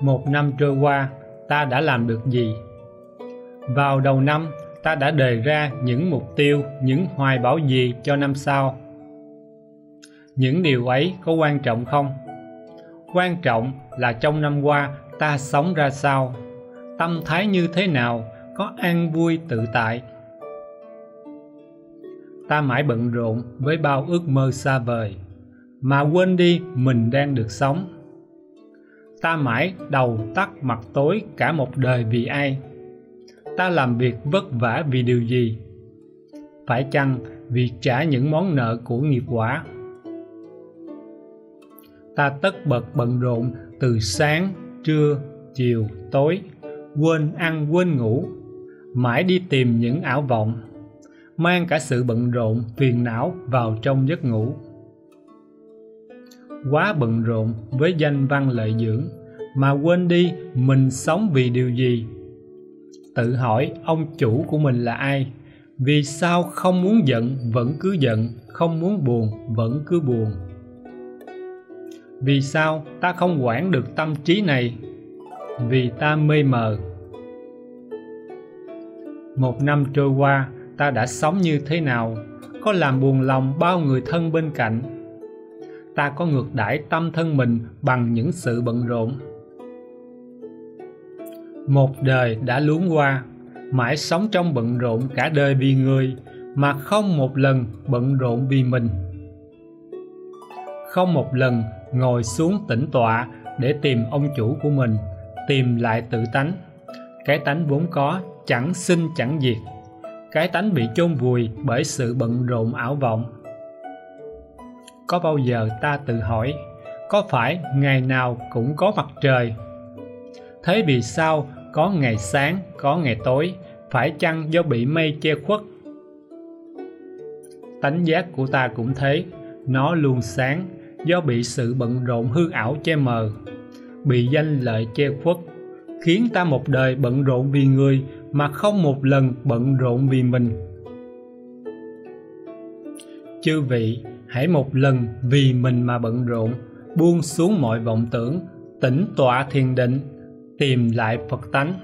một năm trôi qua, ta đã làm được gì? Vào đầu năm, ta đã đề ra những mục tiêu, những hoài bão gì cho năm sau? Những điều ấy có quan trọng không? Quan trọng là trong năm qua ta sống ra sao? Tâm thái như thế nào? Có an vui tự tại? Ta mãi bận rộn với bao ước mơ xa vời, mà quên đi mình đang được sống ta mãi đầu tắt mặt tối cả một đời vì ai? Ta làm việc vất vả vì điều gì? Phải chăng vì trả những món nợ của nghiệp quả? Ta tất bật bận rộn từ sáng, trưa, chiều, tối, quên ăn, quên ngủ, mãi đi tìm những ảo vọng, mang cả sự bận rộn, phiền não vào trong giấc ngủ quá bận rộn với danh văn lợi dưỡng mà quên đi mình sống vì điều gì. Tự hỏi ông chủ của mình là ai, vì sao không muốn giận vẫn cứ giận, không muốn buồn vẫn cứ buồn. Vì sao ta không quản được tâm trí này? Vì ta mê mờ. Một năm trôi qua, ta đã sống như thế nào? Có làm buồn lòng bao người thân bên cạnh? Ta có ngược đãi tâm thân mình bằng những sự bận rộn. Một đời đã luống qua, mãi sống trong bận rộn cả đời vì người, mà không một lần bận rộn vì mình. Không một lần ngồi xuống tĩnh tọa để tìm ông chủ của mình, tìm lại tự tánh. Cái tánh vốn có chẳng sinh chẳng diệt. Cái tánh bị chôn vùi bởi sự bận rộn ảo vọng có bao giờ ta tự hỏi, có phải ngày nào cũng có mặt trời? Thế vì sao có ngày sáng, có ngày tối, phải chăng do bị mây che khuất? Tánh giác của ta cũng thế, nó luôn sáng do bị sự bận rộn hư ảo che mờ, bị danh lợi che khuất, khiến ta một đời bận rộn vì người mà không một lần bận rộn vì mình. Chư vị hãy một lần vì mình mà bận rộn, buông xuống mọi vọng tưởng, tĩnh tọa thiền định, tìm lại phật tánh.